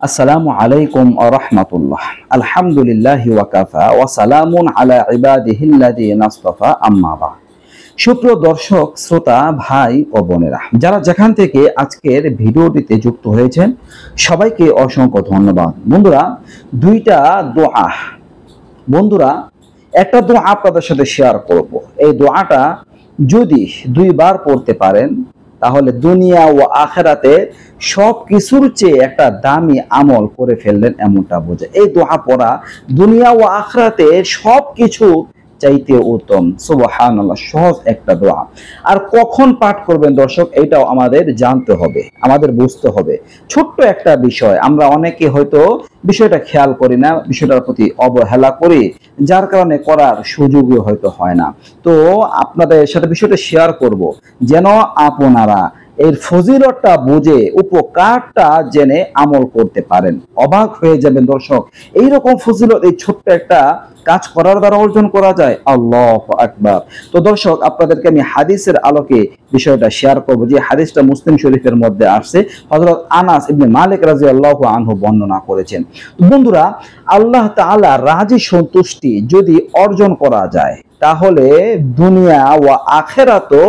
আসসালামু আলাইকুম আরহামতুল্লাহ আলহামদুলিল্লাহ ওয়াকাফা ওয়া সালামুন আলা ইবাদিহিল্লাযিনা ইসতাফা আম্মা সুপ্রিয় দর্শক, শ্রোতা, ভাই ও বোনেরা, যারা যেখান থেকে আজকের ভিডিওটিতে যুক্ত হয়েছেন, সবাইকে অসংখ্য ধন্যবাদ। বন্ধুরা, দুইটা দোয়া, বন্ধুরা, একটা দোয়া আপনাদের সাথে শেয়ার করব। এই দোয়াটা যদি দুইবার পড়তে পারেন তাহলে দুনিয়া ও আখেরাতে সব কিছুর চেয়ে একটা দামি আমল করে ফেললেন এমনটা বোঝে। এই দোহা পড়া দুনিয়া ও আখরাতে সব কিছু চাইতে উত্তম। সুবহানাল্লাহ, সহজ একটা দোয়া। আর কখন পাঠ করবেন দর্শক, এটাও আমাদের জানতে হবে, আমাদের বুঝতে হবে। ছোট্ট একটা বিষয়, আমরা অনেকে হয়তো বিষয়টা খেয়াল করি না, বিষয়টার প্রতি অবহেলা করি, যার কারণে করার সুযোগই হয়তো হয় না। তো আপনাদের সাথে বিষয়টা শেয়ার করব। যেন আপনারা এর ফজিলতটা বুঝে, উপকারটা জেনে আমল করতে পারেন। অবাক হয়ে যাবেন দর্শক, এইরকম ফজিলত, এই ছোট্ট একটা কাজ করার দ্বারা অর্জন করা যায়। আল্লাহ আকবার। তো দর্শক, আপনাদেরকে আমি হাদিসের আলোকে বিষয়টা শেয়ার করব যে হাদিসটা মুসলিম শরীফের মধ্যে আসছে। হযরত আনাস ইবনে মালিক রাদিয়াল্লাহু আনহু বর্ণনা করেছেন। বন্ধুরা, আল্লাহ তাআলা রাজি সন্তুষ্টি যদি অর্জন করা যায়, তাহলে দুনিয়া ও আখেরাতও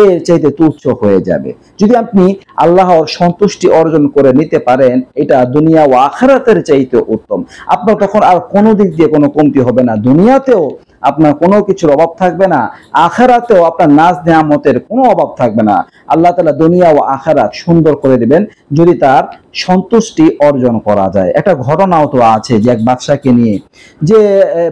এর চাইতে তুচ্ছ হয়ে যাবে। যদি আপনি আল্লাহর সন্তুষ্টি অর্জন করে নিতে পারেন, এটা দুনিয়া ও আখেরাতের চাইতে উত্তম। আপনার তখন আর কোনো দিক দিয়ে কোনো কমতি হবে না। দুনিয়াতেও আপনার কোনো কিছুর অভাব থাকবে না। আখেরাতেও আপনার নাচ নেয়ামতের কোনো অভাব থাকবে না। আল্লাহ তালা দুনিয়া ও আখেরাত সুন্দর করে দিবেন যদি তার সন্তুষ্টি অর্জন করা যায়। একটা ঘটনাও তো আছে যে এক বাদশাকে নিয়ে, যে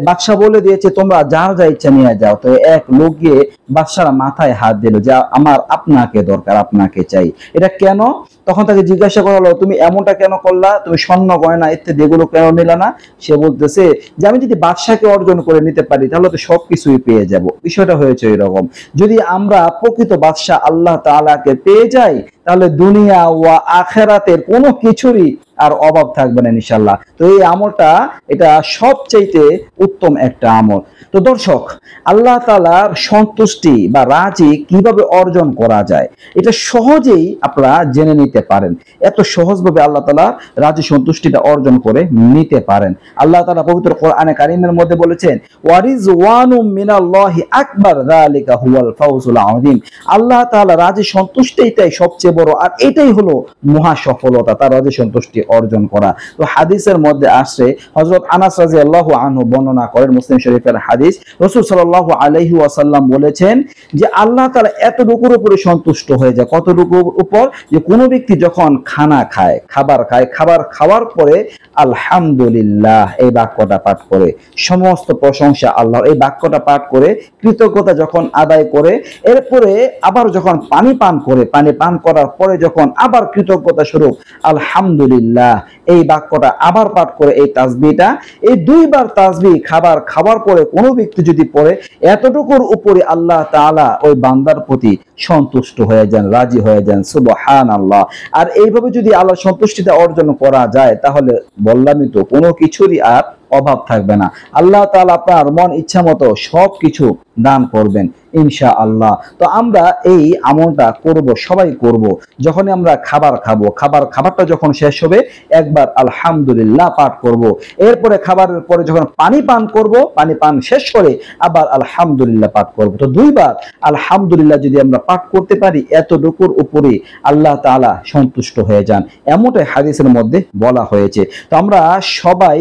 বাদশাহ বলে দিয়েছে, তোমরা যার যা ইচ্ছা নিয়ে যাও। তো এক লোক গিয়ে বাদশার মাথায় হাত দিল যে, আমার আপনাকে দরকার, আপনাকে চাই। এটা কেন? তখন তাকে জিজ্ঞাসা করা হলো, তুমি এমনটা কেন করলা? তুমি স্বর্ণ গয়না ইত্যাদি এগুলো কেন নিলা না? সে বলতেছে, যে আমি যদি বাদশাকে অর্জন করে নিতে পারি, তাহলে তো সবকিছুই পেয়ে যাব। বিষয়টা হয়েছে এরকম যদি আমরা প্রকৃত বাদশাহ আল্লাহ তাআলাকে পেয়ে যাই তাহলে দুনিয়া ও আখেরাতের কোনো কিছুরই আর অভাব থাকবে না ইনশাল্লাহ তো এই আমলটা, এটা সবচাইতে উত্তম একটা আমল। তো দর্শক, আল্লাহ তালার সন্তুষ্টি বা রাজি কীভাবে অর্জন করা যায়, এটা সহজেই আপনারা জেনে নিতে পারেন। এত সহজভাবে আল্লাহ তালা রাজি সন্তুষ্টিটা অর্জন করে নিতে পারেন। আল্লাহ তালা পবিত্র কোরআনে কারিমের মধ্যে বলেছেন ওয়ারিজ ওয়ানু মিনাল্লাহি আকবার যালিকা হুয়াল ফাউজুল আযীম। আল্লাহ তাআলা রাজি সন্তুষ্টিটাই সবচেয়ে বড়, আর এটাই হলো মহা সফলতা, তার রাজি সন্তুষ্টি অর্জন করা। তো হাদিসের মধ্যে আসছে, হযরত আনাস রাদিয়াল্লাহু আনহু বর্ণনা করেন মুসলিম শরীফের হাদিস। রাসূল সাল্লাল্লাহু আলাইহি ওয়াসাল্লাম বলেছেন যে, আল্লাহ তাআলা এতটুকুর উপরে সন্তুষ্ট হয়ে যায়। কতটুকুর উপর? যে, কোনো ব্যক্তি যখন খানা খায়, খাবার খায়, খাবার খাওয়ার পরে আলহামদুলিল্লাহ এই বাক্যটা পাঠ করে। সমস্ত প্রশংসা আল্লাহ এই বাক্যটা পাঠ করে, কৃতজ্ঞতা যখন আদায় করে, এরপরে আবার যখন পানি পান করে, পানি পান করার পরে যখন আবার কৃতজ্ঞতা স্বরূপ আলহামদুলিল্লাহ এই বাক্যটা আবার পাঠ করে এই তাসবিটা এই দুইবার তাসবি খাবার খাবার পরে কোনো ব্যক্তি যদি পড়ে, এতটুকুর উপরে আল্লাহ তাআলা ওই বান্দার প্রতি সন্তুষ্ট হয়ে যান, রাজি হয়ে যান সুবহান আল্লাহ আর এইভাবে যদি আল্লাহ সন্তুষ্টিটা অর্জন করা যায়, তাহলে বললামই তো, কোনো কিছুরই আর অভাব থাকবে না। আল্লাহ তাআলা আপনার মন, ইচ্ছা মতো সব কিছু দান করবেন। ইনশা আল্লাহ তো আমরা এই আমলটা করব, সবাই করব। যখনই আমরা খাবার খাব, খাবার, খাবারটা যখন শেষ হবে, একবার আলহামদুলিল্লাহ পাঠ করব। এরপরে খাবারের পরে যখন পানি পান করব, পানি পান শেষ করে আবার আলহামদুলিল্লাহ পাঠ করব। তো দুইবার আলহামদুলিল্লাহ যদি আমরা পাঠ করতে পারি, এতটুকুর উপরে আল্লাহ তাআলা সন্তুষ্ট হয়ে যান। এমনটাই হাদিসের মধ্যে বলা হয়েছে। তো আমরা সবাই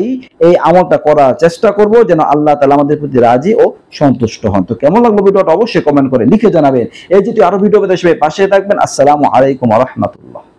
এই আমলটা করার চেষ্টা করব, যেন আল্লাহ তালা আমাদের প্রতি রাজি ও সন্তুষ্ট হন। তো কেমন লাগল ভিডিওটা অবশ্যই কমেন্ট করে লিখে জানাবেন। এই যেটি আরও ভিডিও পেতে পাশে থাকবেন। আসসালামু আলাইকুম রহমতুল্লাহ।